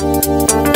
Música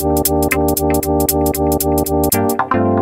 Thank you.